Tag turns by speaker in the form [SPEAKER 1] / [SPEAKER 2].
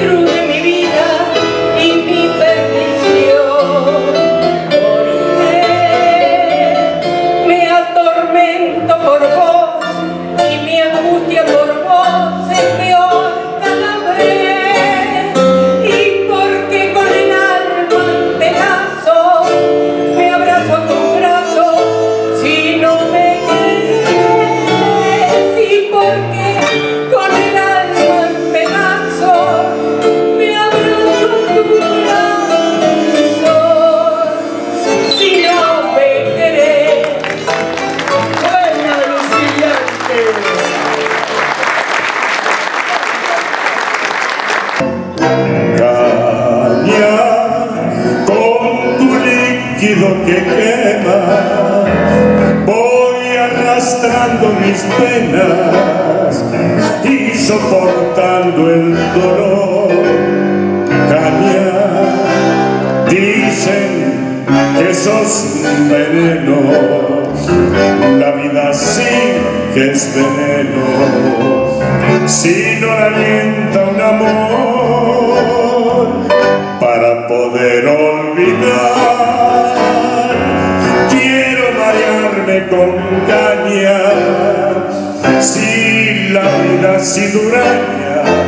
[SPEAKER 1] through líquido que quema, voy arrastrando mis penas y soportando el dolor. Caña, dicen que sos veneno, la vida sí que es veneno, si no la alienta un amor con caña, si la vida si dura